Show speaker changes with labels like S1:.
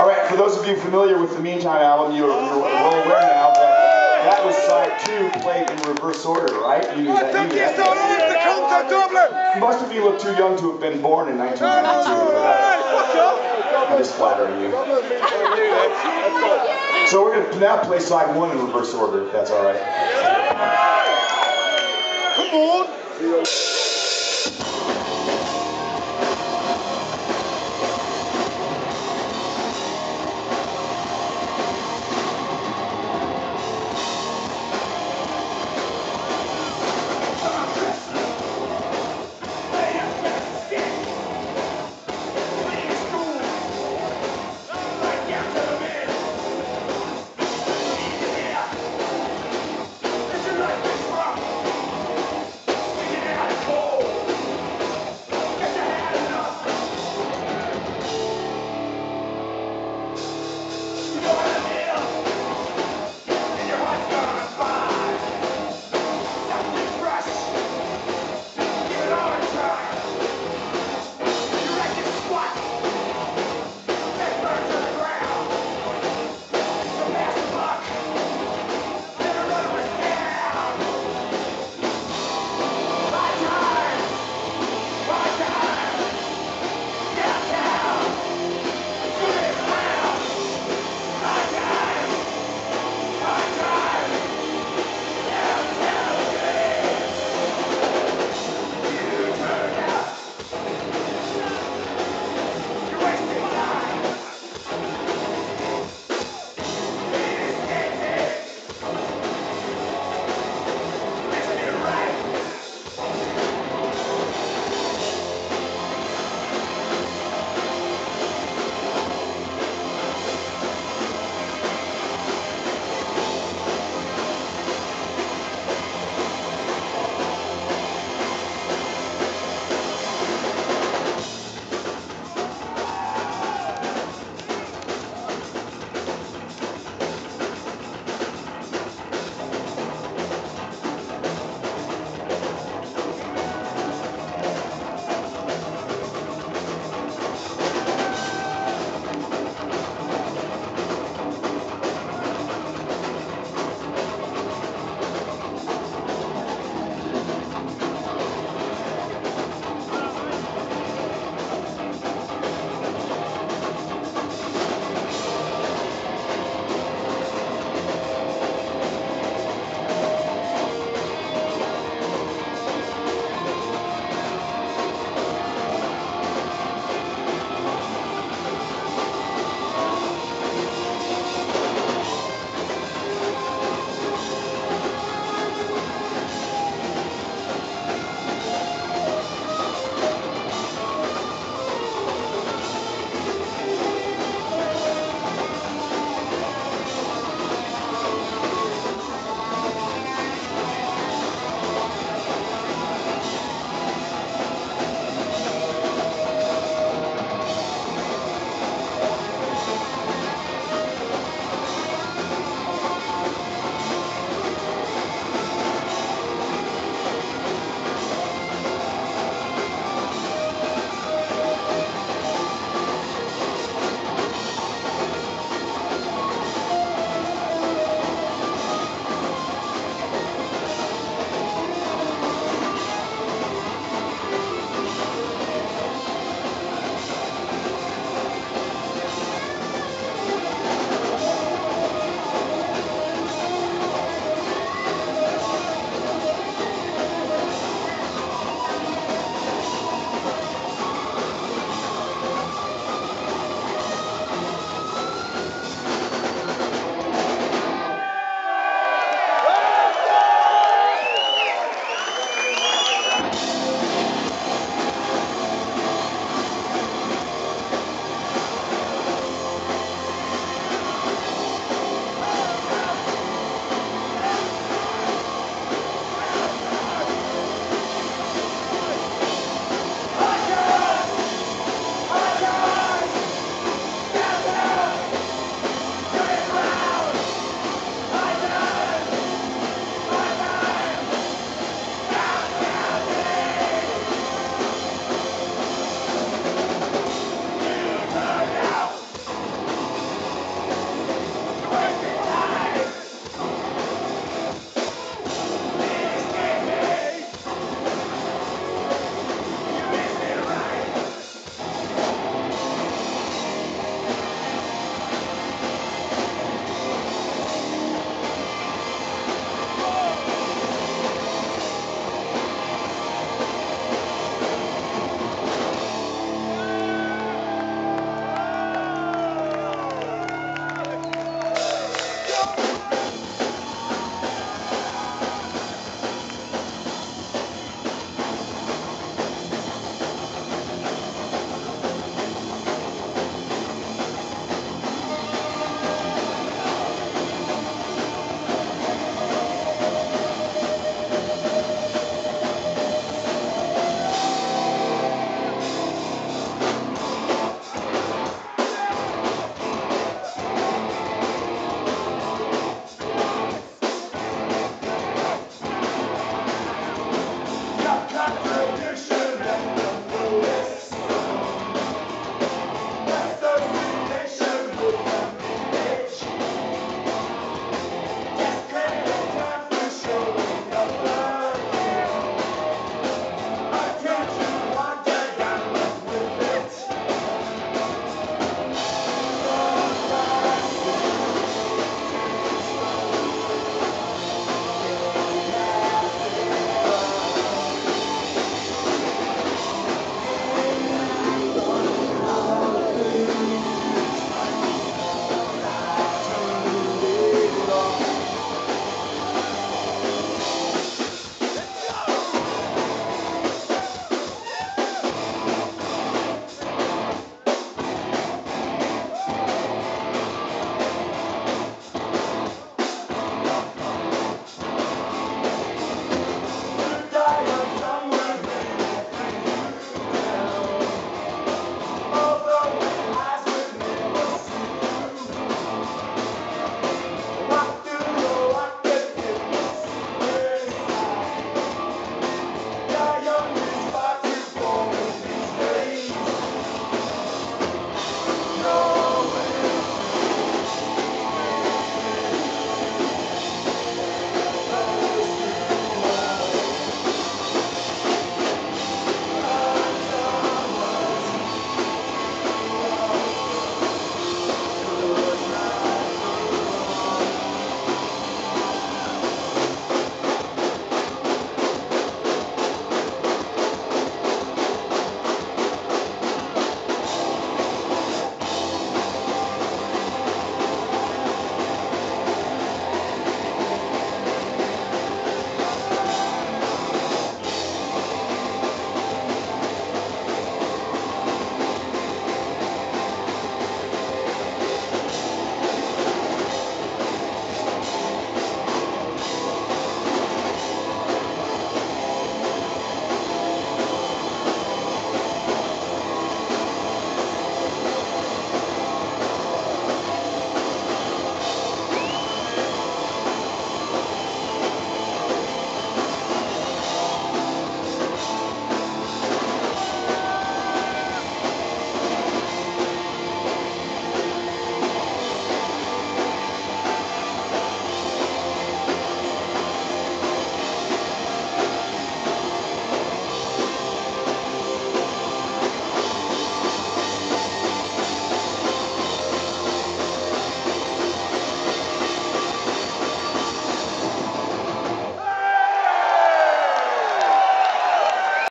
S1: All right, for those of you familiar with the Meantime album, you're, you're well aware now that that was side two played in reverse order, right? You knew that. You, knew that. Most of you look too young to have been born in 1992. I'm just flattering you. So we're going to now play side one in reverse order, if that's all right.
S2: Come on.